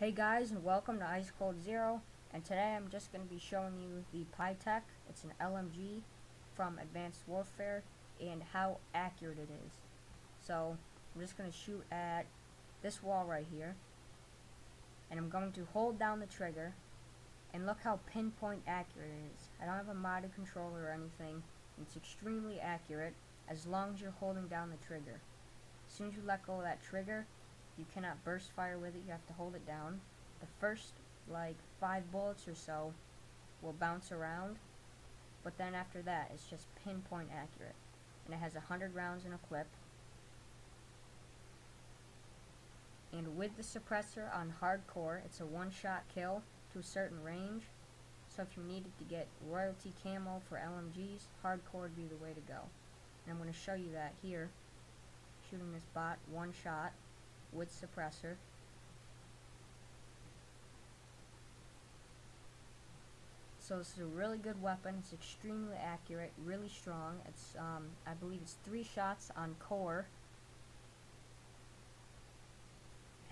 Hey guys and welcome to Ice Cold Zero and today I'm just going to be showing you the Pytaek. It's an LMG from Advanced Warfare and how accurate it is. So I'm just going to shoot at this wall right here and I'm going to hold down the trigger and look how pinpoint accurate it is. I don't have a modded controller or anything. It's extremely accurate as long as you're holding down the trigger. As soon as you let go of that trigger you cannot burst fire with it, you have to hold it down. The first, like, five bullets or so will bounce around, but then after that, it's just pinpoint accurate. And it has a 100 rounds in a clip. And with the suppressor on hardcore, it's a one-shot kill to a certain range. So if you needed to get royalty camo for LMGs, hardcore would be the way to go. And I'm going to show you that here. Shooting this bot one shot with suppressor. So this is a really good weapon. It's extremely accurate, really strong. It's um, I believe it's three shots on core.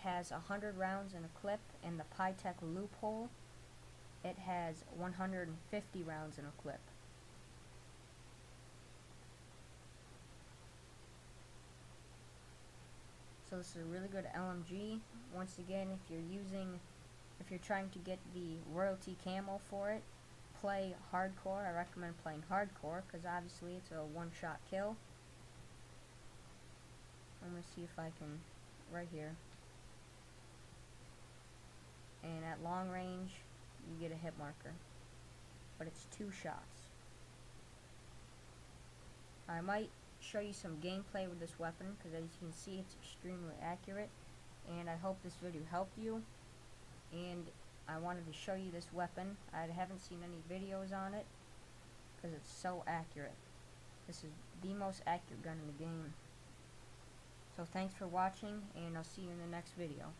Has a hundred rounds in a clip, and the Pytaek loophole. It has 150 rounds in a clip. This is a really good LMG. Once again, if you're using, if you're trying to get the royalty camo for it, play hardcore. I recommend playing hardcore because obviously it's a one-shot kill. Let me see if I can, right here. And at long range, you get a hit marker, but it's two shots. I might show you some gameplay with this weapon because as you can see it's extremely accurate. And I hope this video helped you. And I wanted to show you this weapon. I haven't seen any videos on it because it's so accurate. This is the most accurate gun in the game. So thanks for watching and I'll see you in the next video